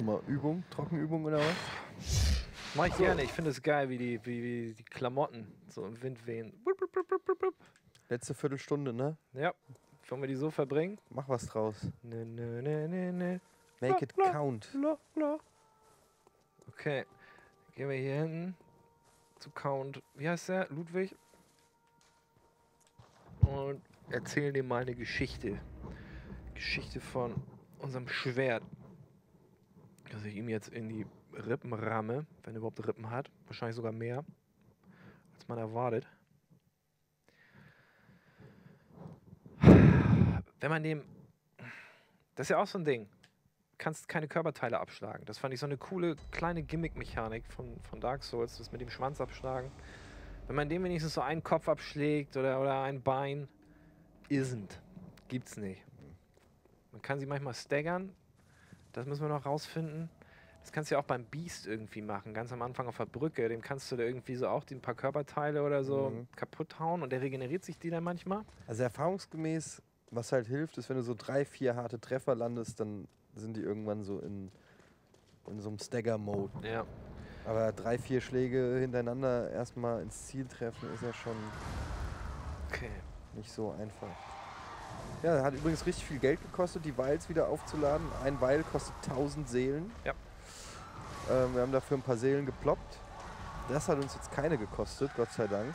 du mal Übung, Trockenübung oder was? Mach ich gerne. Ich finde es geil, wie die, wie, wie die Klamotten so im Wind wehen. Letzte Viertelstunde, ne? Ja. Wollen wir die so verbringen? Mach was draus. Ne, ne, ne, ne, ne. Make it count. Bla, bla. Okay. Gehen wir hier hinten zu Count. Wie heißt der? Ludwig? Und erzählen dir mal eine Geschichte. Geschichte von unserem Schwert. Das ich ihm jetzt in die Rippen ramme, wenn er überhaupt Rippen hat. Wahrscheinlich sogar mehr, als man erwartet. Wenn man dem. Das ist ja auch so ein Ding. Kannst keine Körperteile abschlagen. Das fand ich so eine coole kleine Gimmick-Mechanik von, von Dark Souls, das mit dem Schwanz abschlagen. Wenn man dem wenigstens so einen Kopf abschlägt oder, oder ein Bein, isn't. Gibt's nicht. Man kann sie manchmal staggern. Das müssen wir noch rausfinden. Das kannst du ja auch beim Beast irgendwie machen. Ganz am Anfang auf der Brücke. Dem kannst du da irgendwie so auch die ein paar Körperteile oder so Mhm. kaputt hauen und der regeneriert sich die dann manchmal. Also erfahrungsgemäß, was halt hilft, ist, wenn du so drei, vier harte Treffer landest, dann sind die irgendwann so in, in so einem Stagger-Mode. Ja. Aber drei, vier Schläge hintereinander erstmal ins Ziel treffen, ist ja schon Okay. nicht so einfach. Ja, hat übrigens richtig viel Geld gekostet, die Vials wieder aufzuladen. Ein Vial kostet 1000 Seelen. Ja. Ähm, wir haben dafür ein paar Seelen geploppt. Das hat uns jetzt keine gekostet, Gott sei Dank.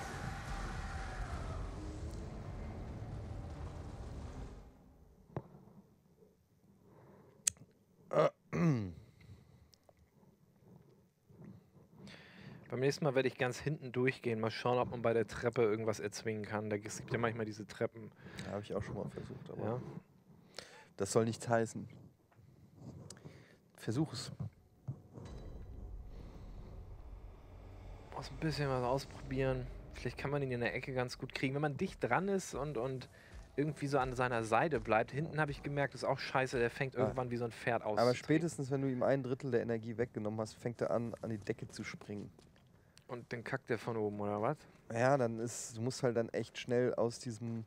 Beim nächsten Mal werde ich ganz hinten durchgehen. Mal schauen, ob man bei der Treppe irgendwas erzwingen kann. Da, es gibt ja manchmal diese Treppen. Ja, habe ich auch schon mal versucht, aber Ja. das soll nichts heißen. Versuch es. Muss ein bisschen was ausprobieren. Vielleicht kann man ihn in der Ecke ganz gut kriegen. Wenn man dicht dran ist und, und irgendwie so an seiner Seite bleibt. Hinten habe ich gemerkt, ist auch scheiße. Der fängt Ah. irgendwann wie so ein Pferd aus. Aber spätestens, wenn du ihm ein Drittel der Energie weggenommen hast, fängt er an, an die Decke zu springen. Und dann kackt der von oben, oder was? Ja, dann ist, du musst halt dann echt schnell aus diesem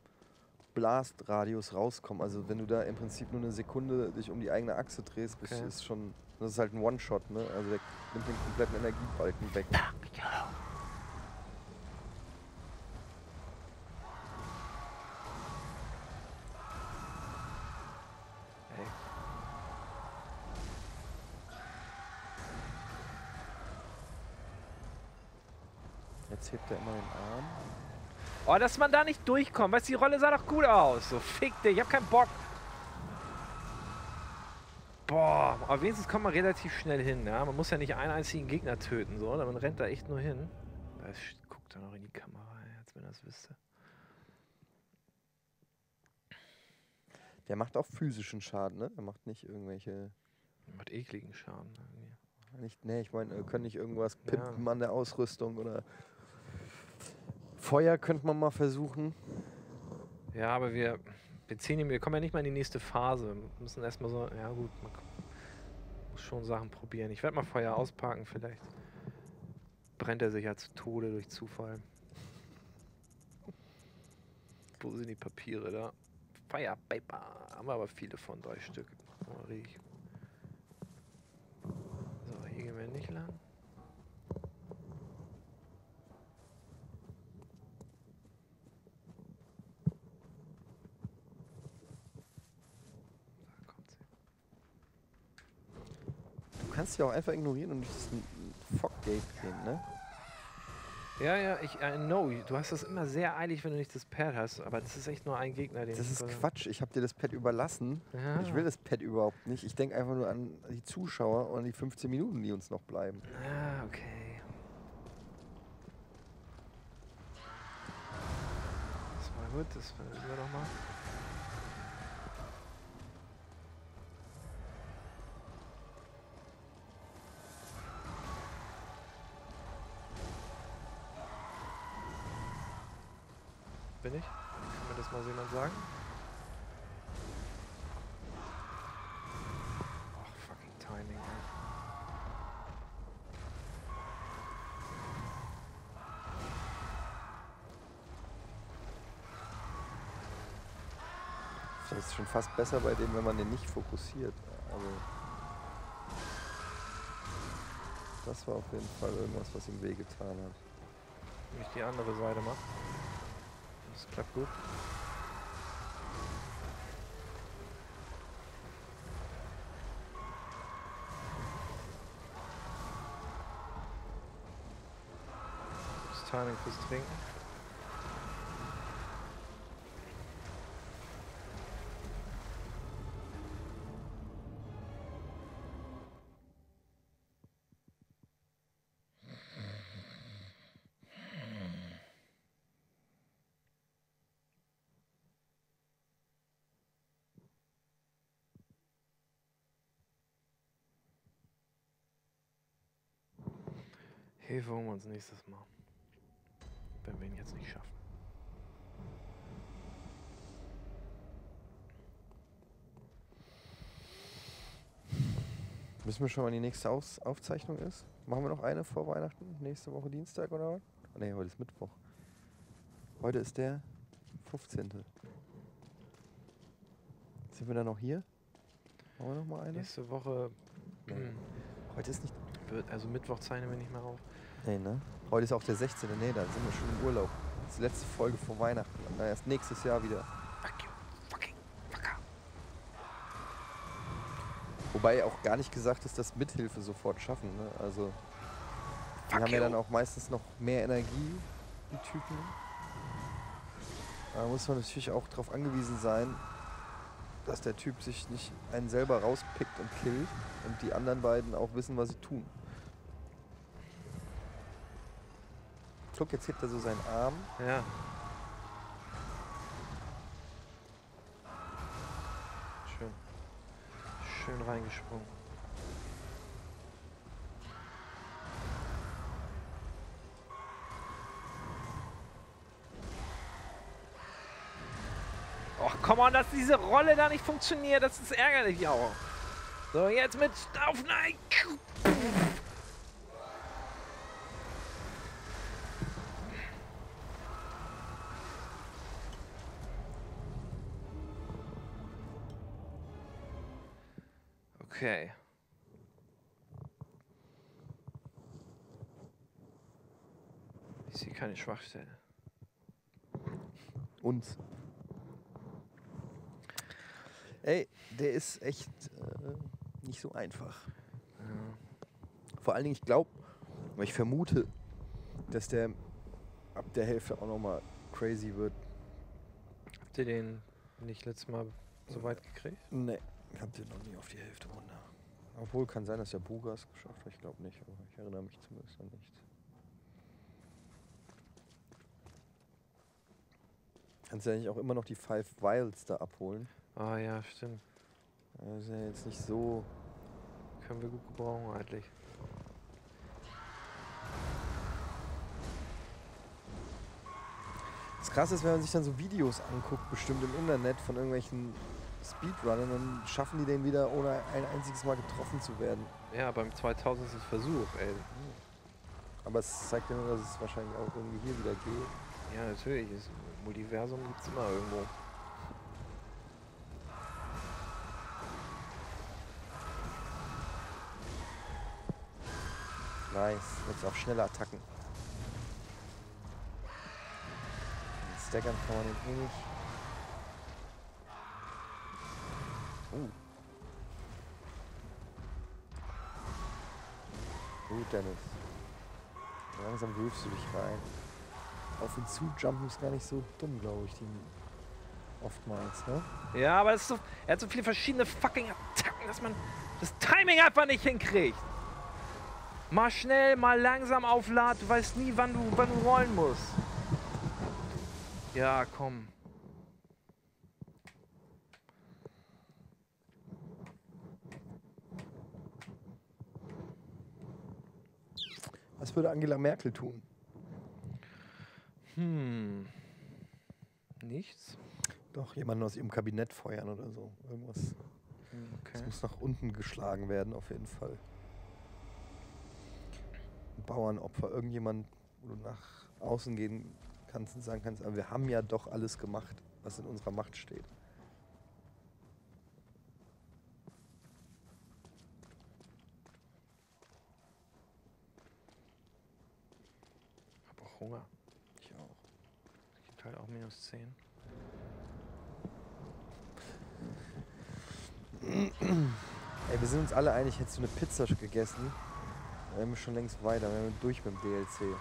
Blastradius rauskommen. Also wenn du da im Prinzip nur eine Sekunde dich um die eigene Achse drehst, Okay. ist schon, das ist halt ein One-Shot, ne? Also der nimmt den kompletten Energiebalken weg. Jetzt hebt er immer den Arm. Oh, dass man da nicht durchkommt. Weißt du, die Rolle sah doch gut aus. So, fick dich, ich hab keinen Bock. Boah, aber wenigstens kommt man relativ schnell hin, ja. Man muss ja nicht einen einzigen Gegner töten, so, sondern man rennt da echt nur hin. Da sch- guckt er noch in die Kamera, als wenn er es wüsste. Der macht auch physischen Schaden, ne? Er macht nicht irgendwelche. Macht ekligen Schaden irgendwie. Nicht, nee, ich meine, können nicht irgendwas Ja. pimpen an der Ausrüstung oder. Feuer könnte man mal versuchen. Ja, aber wir, wir ziehen ihn, wir kommen ja nicht mal in die nächste Phase. Wir müssen erstmal so, ja gut, man muss schon Sachen probieren. Ich werde mal Feuer auspacken, vielleicht brennt er sich ja zu Tode durch Zufall. Wo sind die Papiere da? Fire Paper. Haben wir aber viele von, drei Stück. Oh, riech. So, hier gehen wir nicht lang. Da kommt sie. Du kannst sie auch einfach ignorieren und durch das N- Foggate gehen, ne? Ja, ja, ich I know. Du hast das immer sehr eilig, wenn du nicht das Pad hast, aber das ist echt nur ein Gegner, den Das ist Quatsch. Ich habe dir das Pad überlassen. Ja. Ich will das Pad überhaupt nicht. Ich denke einfach nur an die Zuschauer und an die 15 Minuten, die uns noch bleiben. Ah, okay. Das war gut, das versuchen wir Bin ich? Kann mir das mal so jemand sagen? Ach, fucking Timing, ey. Das ist schon fast besser bei dem, wenn man den nicht fokussiert. Also Das war auf jeden Fall irgendwas, was ihm wehgetan hat. Wenn ich die andere Seite mache. Das klappt gut. Das Timing fürs Hilfe holen wir uns nächstes Mal. Wenn wir ihn jetzt nicht schaffen. Wissen wir schon, wann die nächste Aus Aufzeichnung ist? Machen wir noch eine vor Weihnachten? Nächste Woche Dienstag oder was? Oh, nee, heute ist Mittwoch. Heute ist der 15. Sind wir dann noch hier? Machen wir noch mal eine? Nächste Woche. Heute ist nicht. Wird, also Mittwoch zeichnen wir nicht mehr auf. Nee, ne? Heute ist auch der 16. Nee, da sind wir schon im Urlaub. Das ist die letzte Folge vor Weihnachten. Und dann erst nächstes Jahr wieder. Fuck you, fucking fucker. Wobei auch gar nicht gesagt ist, dass Mithilfe sofort schaffen. Ne? Also, die Fuck haben ja you. dann auch meistens noch mehr Energie, die Typen. Da muss man natürlich auch darauf angewiesen sein, dass der Typ sich nicht einen selber rauspickt und killt und die anderen beiden auch wissen, was sie tun. Guck, jetzt hebt er so seinen Arm. Ja. Schön. Schön reingesprungen. Och, komm on, dass diese Rolle da nicht funktioniert, das ist ärgerlich auch. So, jetzt mit auf nein. Okay. Ich sehe keine Schwachstelle. Uns. Ey, der ist echt äh, nicht so einfach. Ja. Vor allen Dingen, ich glaube, ich vermute, dass der ab der Hälfte auch nochmal crazy wird. Habt ihr den nicht letztes Mal so weit gekriegt? Nee, ich hab den noch nie auf die Hälfte runter. Obwohl, kann sein, dass der Buga es geschafft hat. Ich glaube nicht, aber ich erinnere mich zumindest an nichts. Kannst ja eigentlich auch immer noch die Five Vials da abholen. Ah ja, stimmt. Das ist ja jetzt nicht so. Können wir gut gebrauchen eigentlich. Das krasse ist, wenn man sich dann so Videos anguckt, bestimmt im Internet von irgendwelchen Speedrunnern, dann schaffen die den wieder, ohne ein einziges Mal getroffen zu werden. Ja, beim 2000. Versuch, ey. Aber es zeigt ja nur, dass es wahrscheinlich auch irgendwie hier wieder geht. Ja, natürlich. Das Multiversum gibt's immer irgendwo. Nice. Jetzt auch schnelle Attacken. Stackern kann man den eh nicht. Uh. Gut, Dennis. Langsam wirfst du dich rein. Auf ihn zu jumpen ist gar nicht so dumm, glaube ich, oftmals, ne? Ja, aber so, er hat so viele verschiedene fucking Attacken, dass man das Timing einfach nicht hinkriegt. Mal schnell, mal langsam aufladen. Du weißt nie, wann du, wann du rollen musst. Ja, komm. Was würde Angela Merkel tun? Hm. Nichts? Doch, jemanden aus ihrem Kabinett feuern oder so. Irgendwas. Okay. Das muss nach unten geschlagen werden, auf jeden Fall. Ein Bauernopfer, irgendjemand, wo du nach außen gehen kannst und sagen kannst, aber wir haben ja doch alles gemacht, was in unserer Macht steht. Hunger. Ich auch. Das gibt halt auch minus 10. Ey, wir sind uns alle einig, hättest du eine Pizza gegessen, dann wären wir schon längst weiter, dann wären wir durch mit dem DLC.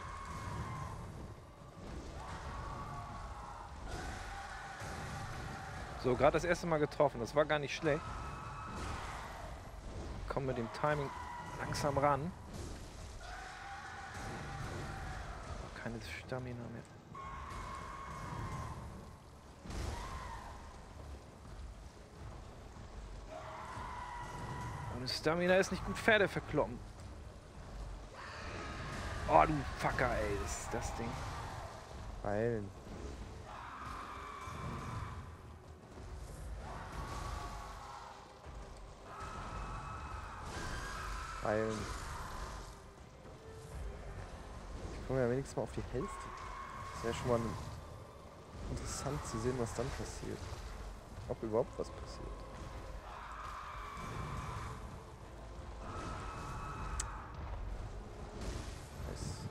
So, gerade das erste Mal getroffen. Das war gar nicht schlecht. Kommen mit dem Timing langsam ran. Keine Stamina mehr. Ohne Stamina ist nicht gut Pferde verkloppen. Oh, du Fucker, ey. Das ist das Ding. Heilen. Heilen. Ich komme ja wenigstens mal auf die Hälfte. Das wäre schon mal interessant zu sehen, was dann passiert. Ob überhaupt was passiert. Nice.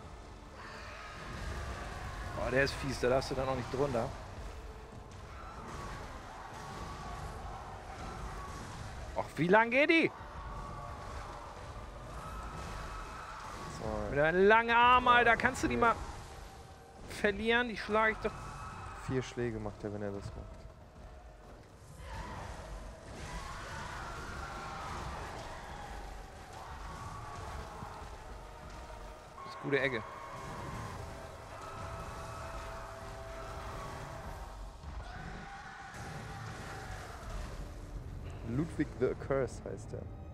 Oh, der ist fies. Da darfst du dann auch nicht drunter. Och, wie lang geht die? Einem langen Arm, Alter. Kannst du die mal verlieren? Die schlage ich doch. vier Schläge macht er, wenn er das macht. Das ist gute Ecke. Ludwig the Accursed heißt er.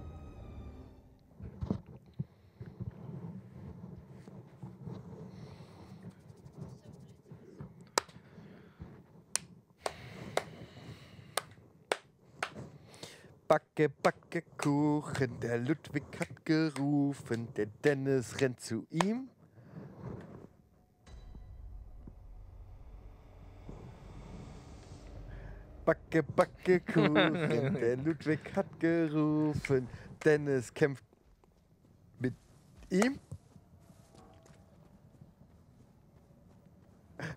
Backe, backe Kuchen, der Ludwig hat gerufen, der Dennis rennt zu ihm. Backe, backe Kuchen, der Ludwig hat gerufen, Dennis kämpft mit ihm.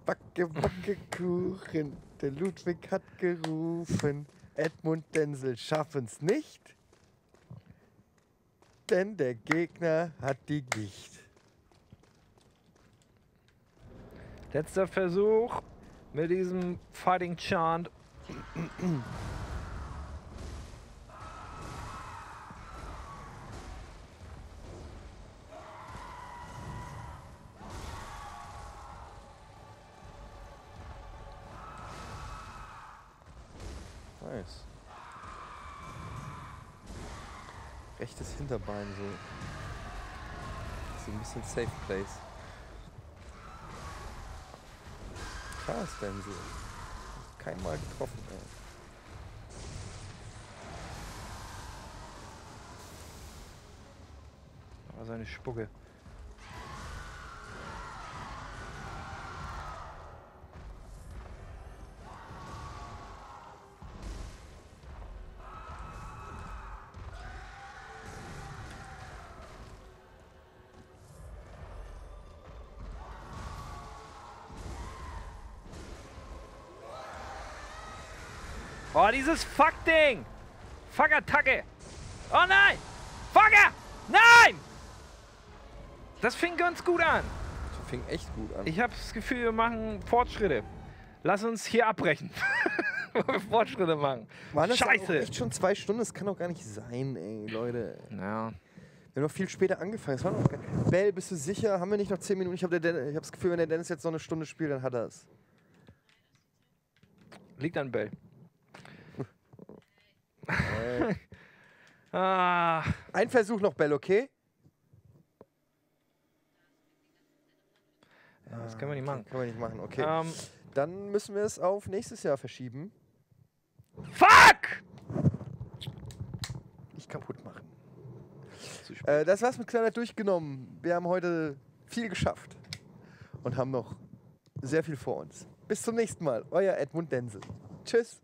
Backe, backe Kuchen, der Ludwig hat gerufen, Edmund Denzel schaffen's nicht, denn der Gegner hat die Gicht. Letzter Versuch mit diesem Fighting Chant. Nice. Rechtes Hinterbein so. So ein bisschen Safe Place. Krass, Denzel. Kein Mal getroffen, ey. Aber seine Spucke. Oh, dieses Fuck-Ding! Fuck-Attacke! Oh nein! Fucker! Nein! Das fing ganz gut an. Das fing echt gut an. Ich habe das Gefühl, wir machen Fortschritte. Lass uns hier abbrechen. Fortschritte machen. Mann, das ist Scheiße! echt schon zwei Stunden, das kann doch gar nicht sein, ey, Leute. Ja. Wir haben noch viel später angefangen. War noch Bell, bist du sicher? Haben wir nicht noch zehn Minuten? Ich habe hab das Gefühl, wenn der Dennis jetzt noch eine Stunde spielt, dann hat er es. Liegt an Bell. Ah, Ein Versuch noch, Bell, okay? ja, das können wir nicht Okay, machen. Können wir nicht machen, okay. Ähm, Dann müssen wir es auf nächstes Jahr verschieben. fuck! Nicht kaputt machen. Äh, das war's mit Kleiner durchgenommen. Wir haben heute viel geschafft und haben noch sehr viel vor uns. Bis zum nächsten Mal. Euer Edmund Denzel. Tschüss.